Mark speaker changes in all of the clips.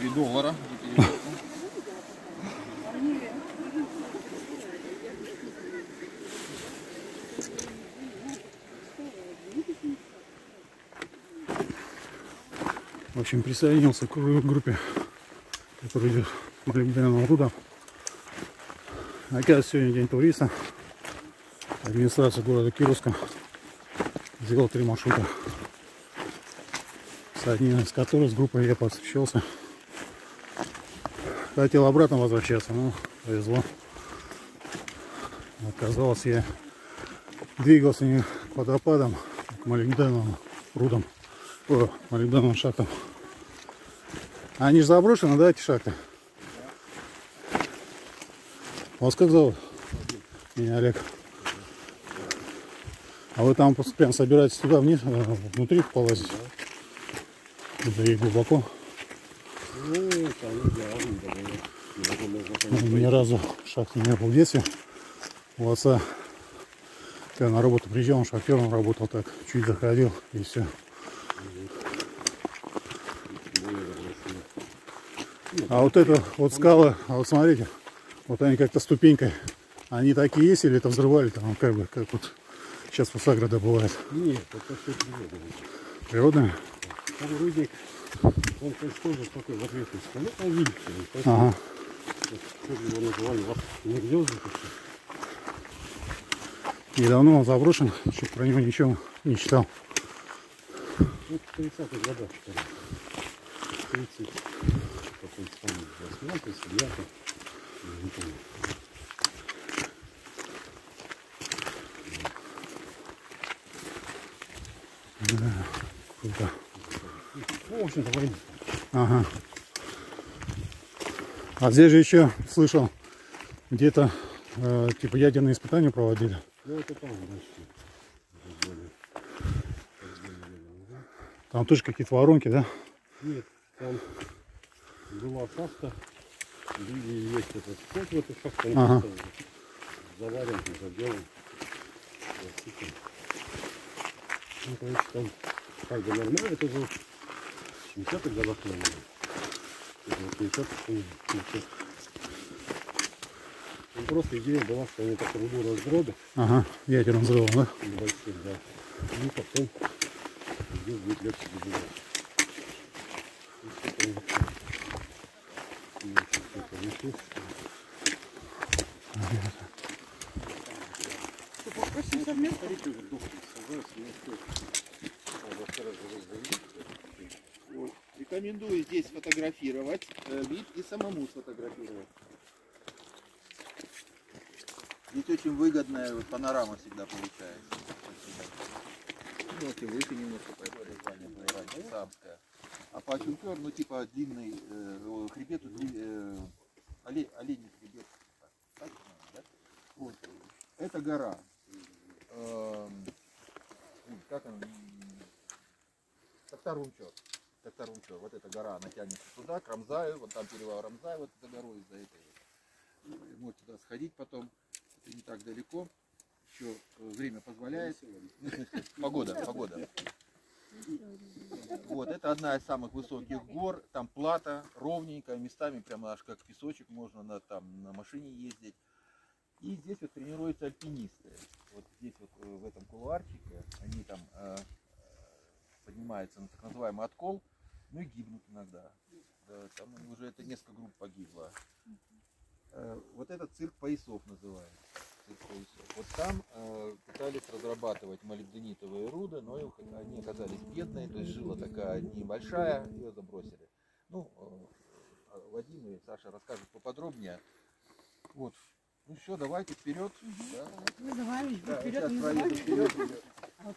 Speaker 1: 3 доллара.
Speaker 2: В общем, присоединился к группе, которая идет к молибденовым рудам. Оказывается, сегодня день туриста. Администрация города Кировска сделала три маршрута, с одним из которых с группой я посвящался. Хотел обратно возвращаться, но повезло. Оказалось, я двигался не к водопадам, а к молибденовым рудам, о, молибденовым шахтам. Они же заброшены, да, эти шахты? Вас как зовут? Меня Олег. А вы там прям собираетесь туда вниз, э, внутри полазить? Да и глубоко.
Speaker 3: Ну, там, да, да, да.
Speaker 2: Ну, Ни разу в шахте не был в детстве. У отца, когда на работу приезжал, он шахтером работал так, чуть заходил и все. А вот это вот скалы, а вот смотрите, вот они как-то ступенькой, они такие есть или это взрывали там, как бы, как вот сейчас в Саграда бывает.
Speaker 3: Нет, это все природа.
Speaker 2: Природные?
Speaker 3: Там рудник, он тоже такой в ответственности. Ну, видите, поэтому,
Speaker 2: Ага.
Speaker 3: как его называли, гнезда,
Speaker 2: И давно он заброшен, что про него ничего не читал.
Speaker 3: ну, в 30-х годах, что ли. 30, какой там, 8 9 не помню.
Speaker 2: Круто.
Speaker 3: Ну, в общем-то.
Speaker 2: Ага. А здесь же еще слышал, где-то э, типа ядерные испытания проводили.
Speaker 3: Да, это там,
Speaker 2: Там тоже какие-то воронки, да?
Speaker 3: Нет, там была шахта, и есть этот вход в эту шахту,
Speaker 2: ага.
Speaker 3: заварен, заделан. Ну, короче, там как бы нормально, это же 50 тогда достанем. 50, Ну, просто идея была, что они так рыбу раздробят.
Speaker 2: Ага, ветером разрывал, да?
Speaker 3: Небольшой, да. И потом здесь будет легче добивать. Попросим
Speaker 1: совместно. Рекомендую здесь фотографировать э, вид и самому сфотографировать. Здесь очень выгодная вот панорама всегда получается. Вот и выше немножко по этой название было раньше, Самская. А по Чункер, ну типа длинный э, хребет, э, оле- оленей хребет. Так, да? Вот. Это гора. Эм, как она? м, Токтарунчор. Вот эта гора, она тянется туда, к Рамзаю. Вот там перевал Рамзай, вот за горой, за этой. и Можете туда сходить потом. Это не так далеко. Еще э, время позволяет. Погода, погода. Вот, это одна из самых высоких гор. Там плата ровненькая, местами прямо аж как песочек, можно на, там, на машине ездить. И здесь вот тренируются альпинисты. Вот здесь вот э, в этом кулуарчике они там поднимаются на так называемый откол, ну и гибнут иногда. Да, там уже это несколько групп погибло. Э, вот этот цирк поясов называется. Цирк поясов. Вот там э, пытались разрабатывать молибденитовые руды, но их- они оказались бедные, то есть жила такая небольшая, ее забросили. Ну, э, Вадим и Саша расскажут поподробнее. Вот. Ну все, давайте вперед. Да.
Speaker 4: Ну, давай,
Speaker 1: Да,
Speaker 4: вперед,
Speaker 1: сейчас
Speaker 4: ну, давай.
Speaker 1: вперед.
Speaker 4: А вот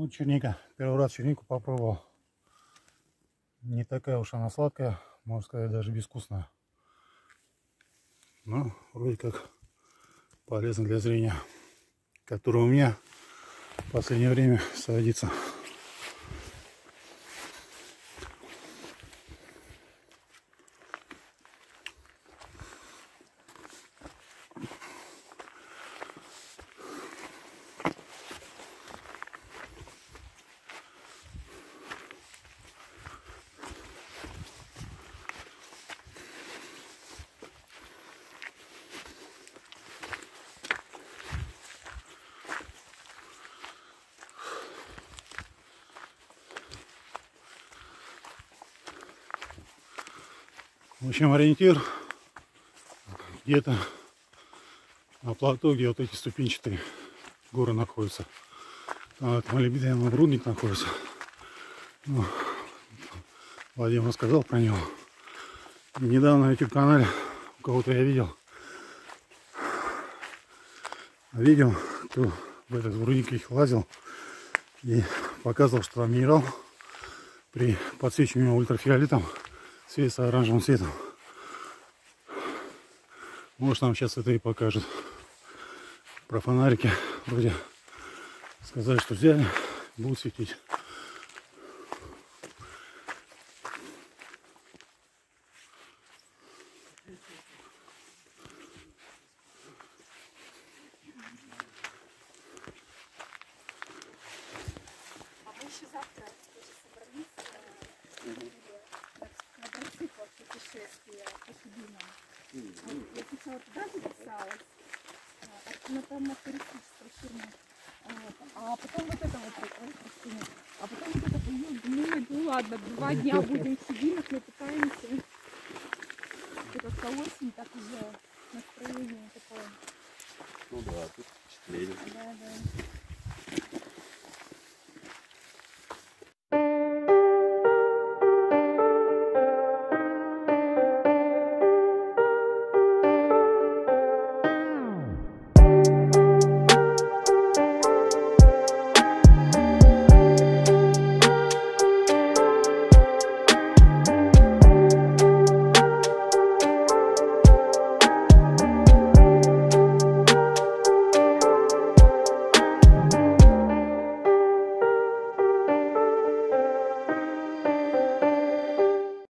Speaker 2: Вот черника. Первый раз чернику попробовал. Не такая уж она сладкая, можно сказать, даже безвкусная. Но вроде как полезно для зрения, которое у меня в последнее время садится. В общем, ориентир где-то на плато, где вот эти ступенчатые горы находятся. Там вот молибденовый рудник находится. Ну, Вадим рассказал про него. Недавно на YouTube канале у кого-то я видел видео, кто в этот рудник их лазил и показывал, что там минерал при подсвечивании ультрафиолетом светится оранжевым цветом. Может нам сейчас это и покажет. Про фонарики вроде сказали, что взяли, будут светить.
Speaker 5: А мы еще завтра тоже собрались э, на мотоциклах путешествия по Сибинам. Вот Я сначала туда записалась, на туристической фирме. Вот. А потом вот это вот, ой, прости, а потом вот это появилось, думаю, ну ладно, два дня будем в пытаемся. Это как-то осень, так уже настроение такое.
Speaker 3: Ну да, тут впечатление.
Speaker 5: Да, да.